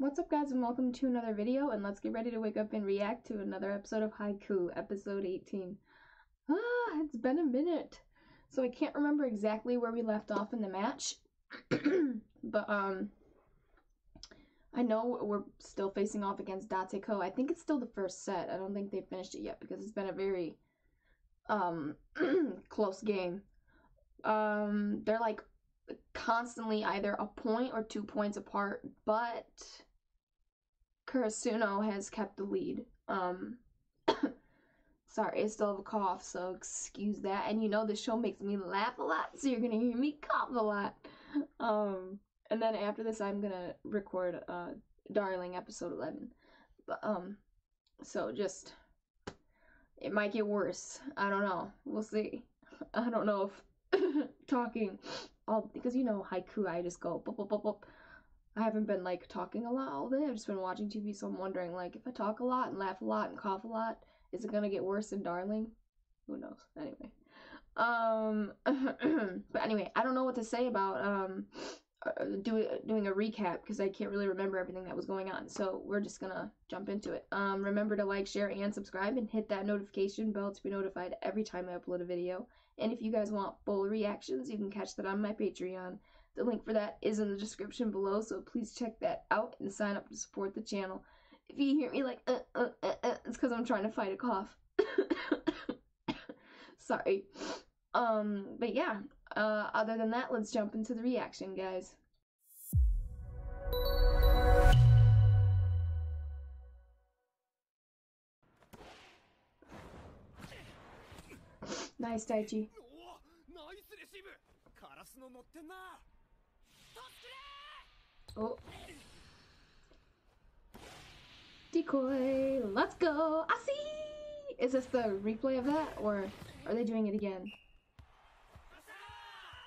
What's up guys and welcome to another video and let's get ready to wake up and react to another episode of Haikyu, episode 18. Ah, it's been a minute. So I can't remember exactly where we left off in the match. but um I know we're still facing off against Dateko. I think it's still the first set. I don't think they finished it yet because it's been a very um close game. Um they're like constantly either a point or two points apart, but Karasuno has kept the lead. Um, sorry, I still have a cough, so excuse that. And you know the show makes me laugh a lot, so you're gonna hear me cough a lot. Um, and then after this, I'm gonna record uh, Darling episode 11. But um, so just it might get worse. I don't know. We'll see. I don't know if talking all because you know Haikyu. I just go. Boop, boop, boop I haven't been like talking a lot all day. I've just been watching TV, so I'm wondering like if I talk a lot and laugh a lot and cough a lot, is it gonna get worse than Darling? Who knows? Anyway, um, but anyway, I don't know what to say about um uh, doing doing a recap because I can't really remember everything that was going on. So we're just gonna jump into it. Um, remember to like, share, and subscribe, and hit that notification bell to be notified every time I upload a video. And if you guys want full reactions, you can catch that on my Patreon. The link for that is in the description below, so please check that out and sign up to support the channel. If you hear me like, uh, uh, uh, uh it's because I'm trying to fight a cough. Sorry. Um, but yeah, uh, other than that, let's jump into the reaction, guys. Nice, Daichi. Oh. Decoy, let's go. I see. Is this the replay of that, or are they doing it again?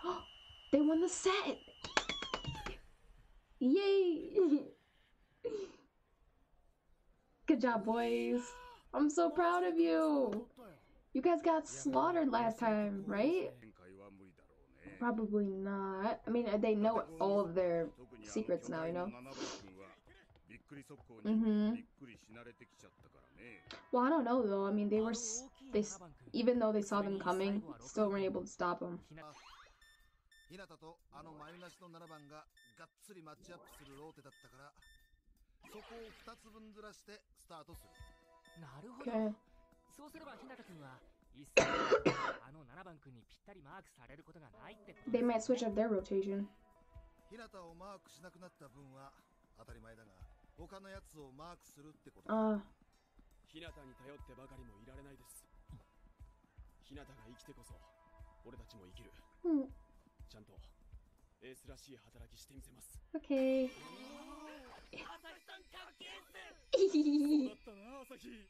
they won the set. Yay. Good job, boys. I'm so proud of you. You guys got slaughtered last time, right? Probably not. I mean, they know all of their secrets now, you know? Mm-hmm. Well, I don't know though. I mean, they were they even though they saw them coming, still weren't able to stop them. 日向とあの眉なしの7番ががっつりマッチアップするローテだったからそこを2つ分ずらしてスタートするなるほど、okay. そうすれば日向君は 一切あの7番君にぴったりマークされることがないってこと They might switch up their rotation 日向をマークしなくなった分は当たり前だが他のやつをマークするってことああ日向に頼ってばかりもいられないです日向が生きてこそ俺たちも生きる、うん、ちゃんとエースらしい働きしてみせます OK 朝日さんかっけーっすそうだったな朝日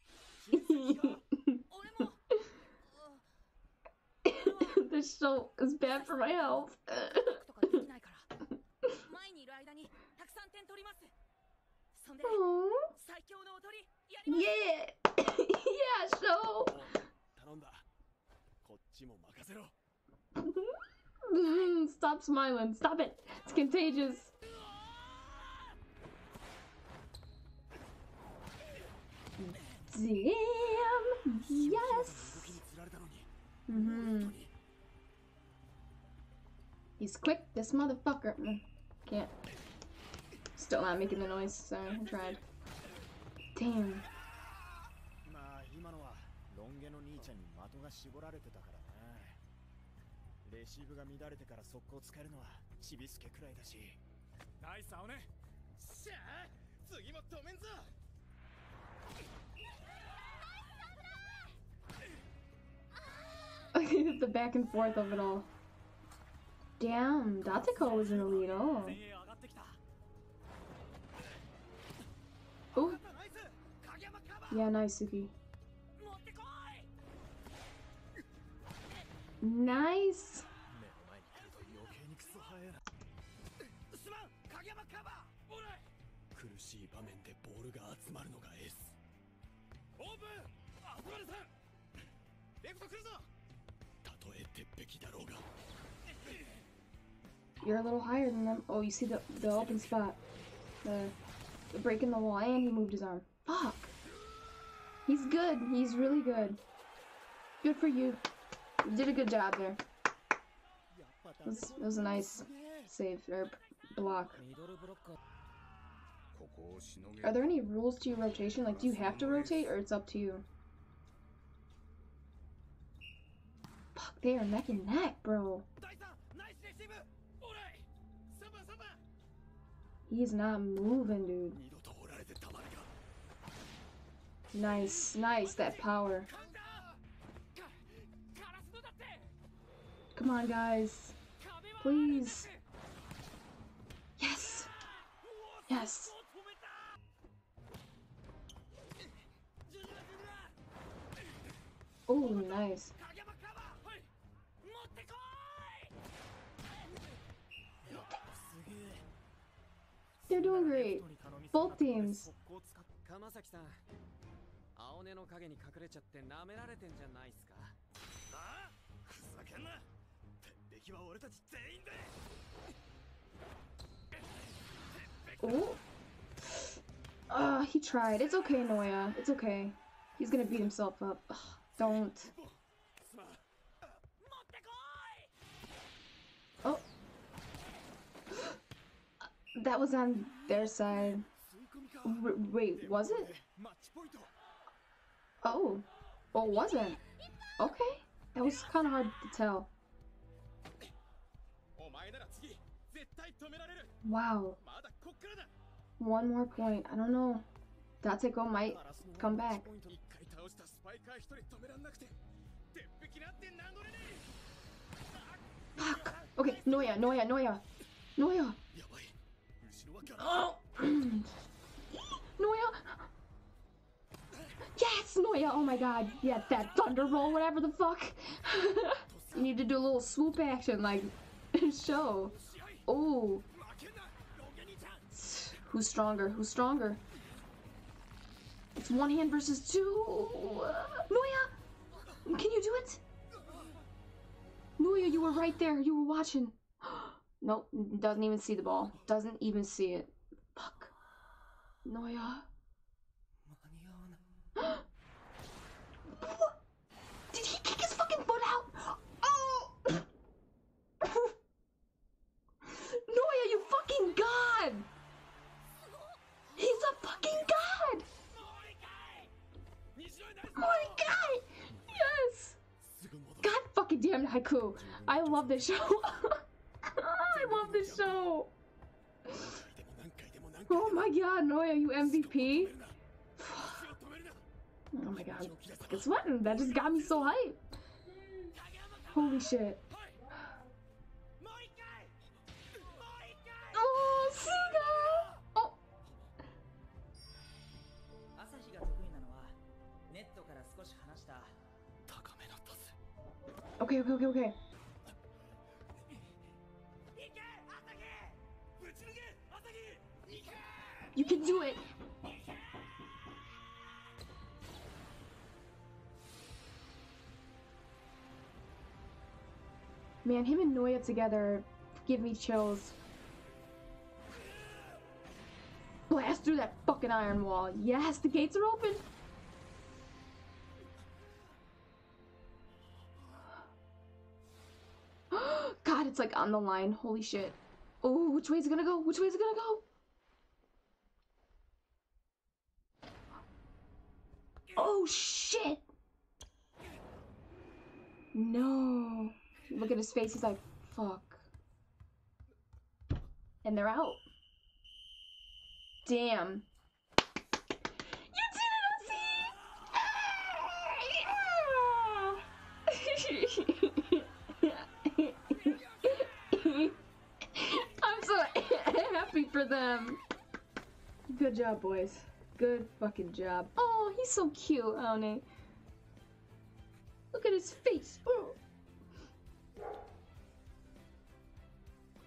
This show is bad for my health. yeah! yeah, show! Stop smiling. Stop it. It's contagious. Damn! Yes! Mm-hmm. He's quick, this motherfucker. Mm, can't. Still not making the noise, so I tried. Damn. the back and forth of it all. Damn, Dateko was in the lead. Oh. Ooh. Yeah, nice, Tsukki. Nice. You're a little higher than them. Oh, you see the, the open spot. The, the break in the wall, and he moved his arm. Fuck! He's good. He's really good. Good for you. You did a good job there. It was, it was a nice save, or block. Are there any rules to your rotation? Like, do you have to rotate, or it's up to you? Fuck, they are neck and neck, bro. He's not moving, dude. Nice, nice, that power. Come on, guys. Please. Yes! Yes! Oh, nice. They're doing great. Both teams. 鎌崎さん青根の影に隠れちゃって舐められてんじゃないっすかああふざけんな鉄壁は俺たち全員で Oh. Uh, he tried. It's okay, Noya. It's okay. He's gonna beat himself up. Ugh, don't. That was on their side. R wait, was it? Oh. Or was it? Okay. That was kind of hard to tell. Wow. One more point. I don't know. Dateko might come back. Fuck. Okay, Noya, Noya, Noya. Noya. Oh! Noya! Yes, Noya! Oh my god. Yeah, that thunder roll, whatever the fuck. you need to do a little swoop action, like, show. Oh. Who's stronger? Who's stronger? It's one hand versus two. Noya! Can you do it? Noya, you were right there. You were watching. Nope, doesn't even see the ball. Doesn't even see it. Fuck. Noya. Did he kick his fucking foot out? Oh! Noya, you fucking god! He's a fucking god! My god! Yes! God fucking damn Haikyu! I love this show! Oh my god, Noya, you MVP? Oh my god. I'm sweating. That just got me so hyped. Holy shit. Oh, Suga! Oh! Okay, okay, okay, okay. Do it. Man, him and Noya together give me chills. Blast through that fucking iron wall. Yes, the gates are open. God, it's like on the line. Holy shit. Oh, which way is it gonna go? Which way is it gonna go? Oh shit! No. Look at his face. He's like, fuck. And they're out. Damn. You did it! I'm so happy for them. Good job, boys. Good fucking job. Oh, he's so cute, Oni.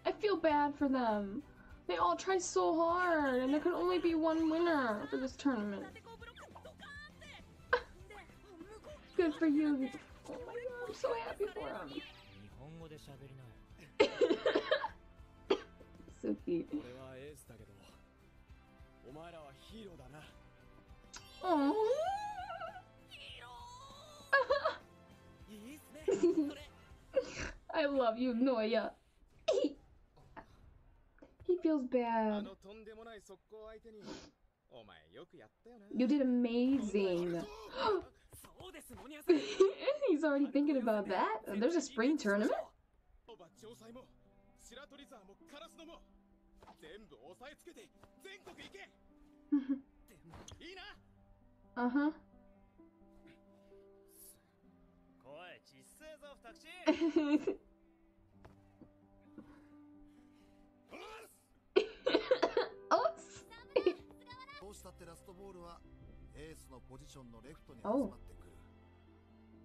I feel bad for them. They all try so hard, and there can only be one winner for this tournament. Good for you. Oh my god, I'm so happy for them. so cute. I love you, Noya. he feels bad. You did amazing. He's already thinking about that. There's a spring tournament? uh-huh. どうしたっ。てラストボールはエースのポジションのレフトに集まっ。てくる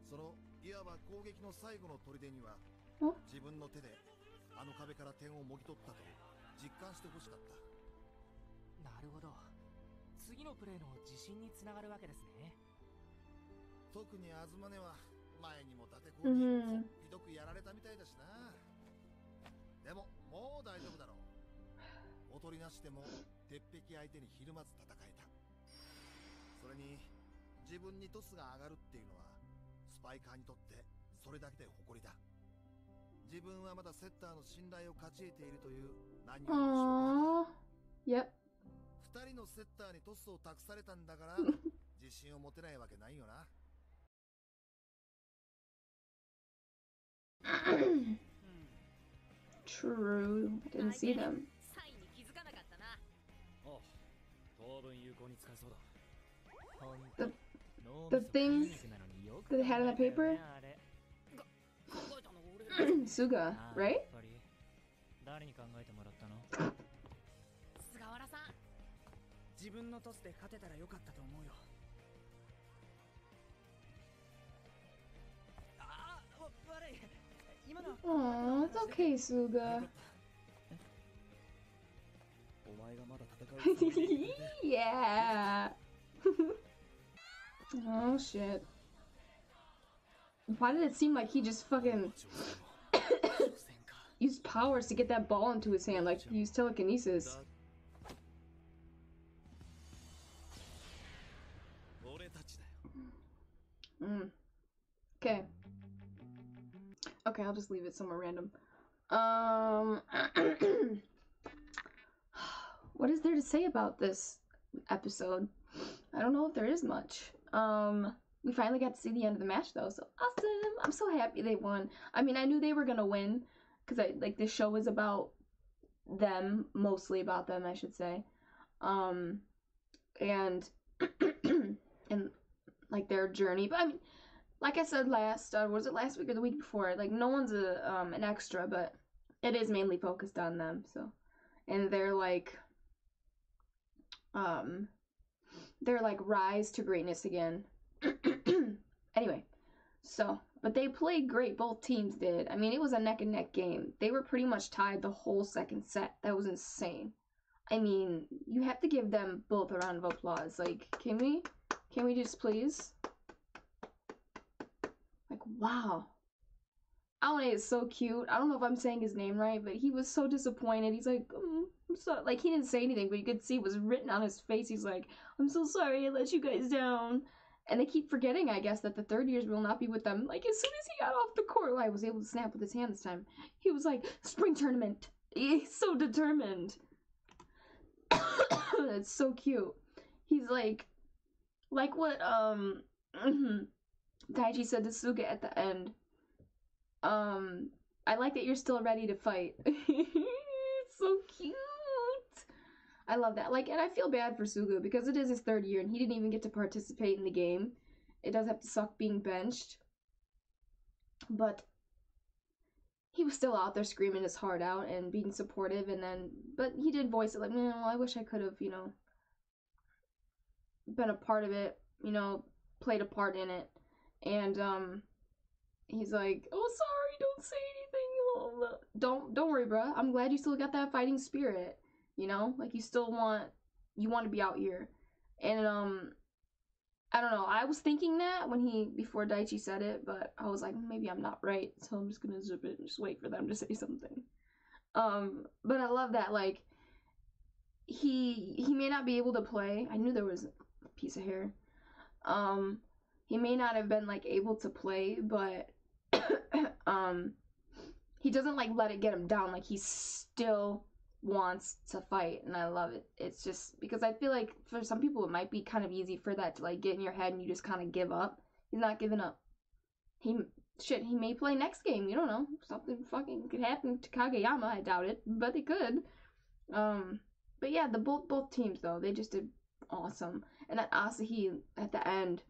そのいわば攻撃の最後の砦にはお自分の手であの壁から点をもぎ取っ。たと実感してほしかっ。たなるほど次のプレーの自信につながるわけですね特に東根は前にも立てこにうん。ひどくやられたみたいだしな。でももう大丈夫だろう。おとりなしでも鉄壁相手にひるまず戦えた。それに自分にトスが上がるっていうのはスパイカーにとってそれだけで誇りだ。自分はまだセッターの信頼を勝ち得ているという何よりの証拠 Aww. Yep. 二人のセッターにトスを託されたんだから 自信を持てないわけないよな True. I didn't see them. The, the things that they had in that paper? Suga, right? Oh, it's okay, Suga. yeah. oh shit. Why did it seem like he just fucking used powers to get that ball into his hand, like he used telekinesis? Mm. Okay. Okay, I'll just leave it somewhere random. Um, what is there to say about this episode? I don't know if there is much. Um, we finally got to see the end of the match though, so awesome! I'm so happy they won. I mean, I knew they were gonna win because I like this show is about them, mostly about them, I should say. Um, and and like their journey. But I mean, like I said last, uh, was it last week or the week before? Like no one's a um an extra, but it is mainly focused on them. So, and they're like, um, they're like rise to greatness again. anyway, so but they played great. Both teams did. I mean, it was a neck and neck game. They were pretty much tied the whole second set. That was insane. I mean, you have to give them both a round of applause. Like, can we? Can we just please? Like, wow. Aone is so cute. I don't know if I'm saying his name right, but he was so disappointed. He's like, mm, I'm so like he didn't say anything, but you could see it was written on his face. He's like, I'm so sorry I let you guys down. And they keep forgetting, I guess, that the third years will not be with them. Like as soon as he got off the court, well, I was able to snap with his hand this time. He was like, spring tournament. He's so determined. It's so cute. He's like, like what um Daichi said to Suga at the end. Um, I like that you're still ready to fight. it's so cute. I love that. Like, and I feel bad for Suga because it is his third year and he didn't even get to participate in the game. It does have to suck being benched. But he was still out there screaming his heart out and being supportive and then but he did voice it like, man, well, I wish I could have, you know, been a part of it, you know, played a part in it. And um he's like, "Oh, sorry, don't say anything." blah, blah." Don't don't worry, bruh. I'm glad you still got that fighting spirit. You know, like you still want you want to be out here. And um I don't know. I was thinking that when he before Daichi said it, but I was like, maybe I'm not right, so I'm just gonna zip it and just wait for them to say something. Um, but I love that like he he may not be able to play. I knew there was a piece of hair. Um, he may not have been like able to play, but um, he doesn't like let it get him down. Like he still wants to fight, and I love it. It's just because I feel like for some people it might be kind of easy for that to like get in your head and you just kind of give up. He's not giving up. He shit. He may play next game. You don't know. Something fucking could happen to Kageyama. I doubt it, but it could. Um, but yeah, the both both teams though they just did awesome. And at Asahi at the end,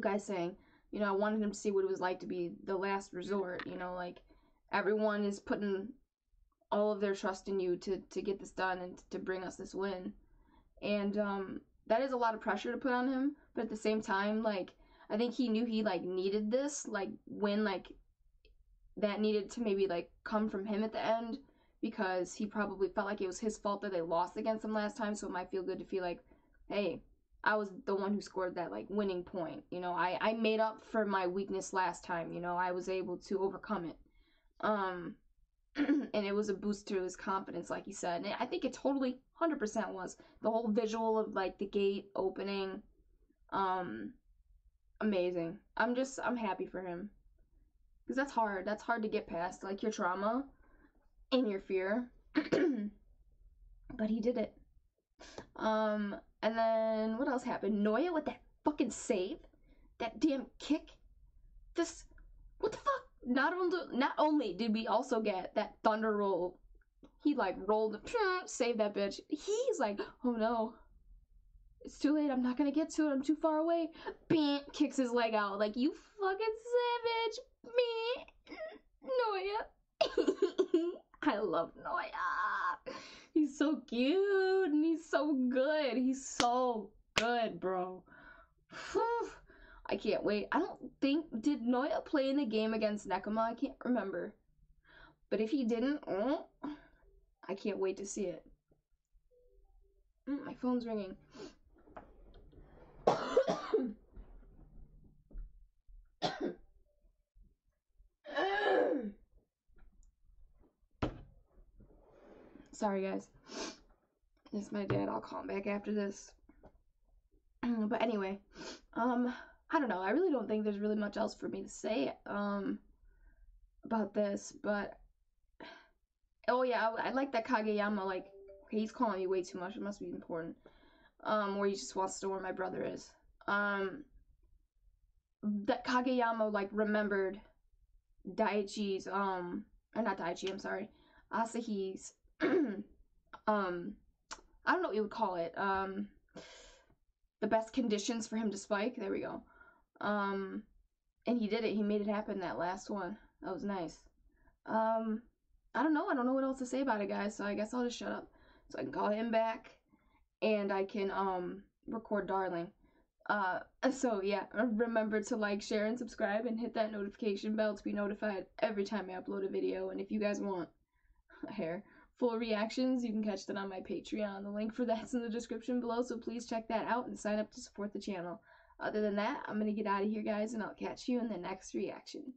guy saying, you know, I wanted him to see what it was like to be the last resort. You know, like everyone is putting all of their trust in you to to get this done and to bring us this win. And um, that is a lot of pressure to put on him. But at the same time, like I think he knew he like needed this like win like that needed to maybe like come from him at the end because he probably felt like it was his fault that they lost against him last time. So it might feel good to feel like, hey, I was the one who scored that like winning point. You know, I I made up for my weakness last time. You know, I was able to overcome it. Um, and it was a boost to his confidence, like he said. And I think it totally, hundred percent was the whole visual of like the gate opening. Um, amazing. I'm just I'm happy for him because that's hard. That's hard to get past, like your trauma and your fear. but he did it. Um, and then what else happened? Noya with that fucking save, that damn kick. This, what the fuck? Not only not only did we also get that thunder roll, he like rolled, saved that bitch. He's like, oh no, it's too late. I'm not gonna get to it. I'm too far away. Bam, kicks his leg out. Like you fucking savage. Me, Noya. I love Noya. He's so cute and he's so good. He's so good, bro. Whew. I can't wait. I don't think did Noya play in the game against Nekoma? I can't remember. But if he didn't, oh, I can't wait to see it. Mm, my phone's ringing. Sorry, guys. Is my dad. I'll call him back after this. but anyway, um, I don't know. I really don't think there's really much else for me to say, um, about this. But oh yeah, I, I like that Kageyama. Like, he's calling me way too much. It must be important. Um, where he just wants to know where my brother is. Um, that Kageyama like remembered Daichi's um, or not Daichi. I'm sorry, Asahi's um I don't know what you would call it. Um the best conditions for him to spike. There we go. Um and he did it. He made it happen that last one. That was nice. Um I don't know. I don't know what else to say about it, guys. So I guess I'll just shut up so I can call him back and I can um record Darling. Uh so yeah, remember to like, share and subscribe and hit that notification bell to be notified every time I upload a video and if you guys want hair full reactions, you can catch that on my Patreon. The link for that's in the description below, so please check that out and sign up to support the channel. Other than that, I'm going to get out of here, guys, and I'll catch you in the next reaction.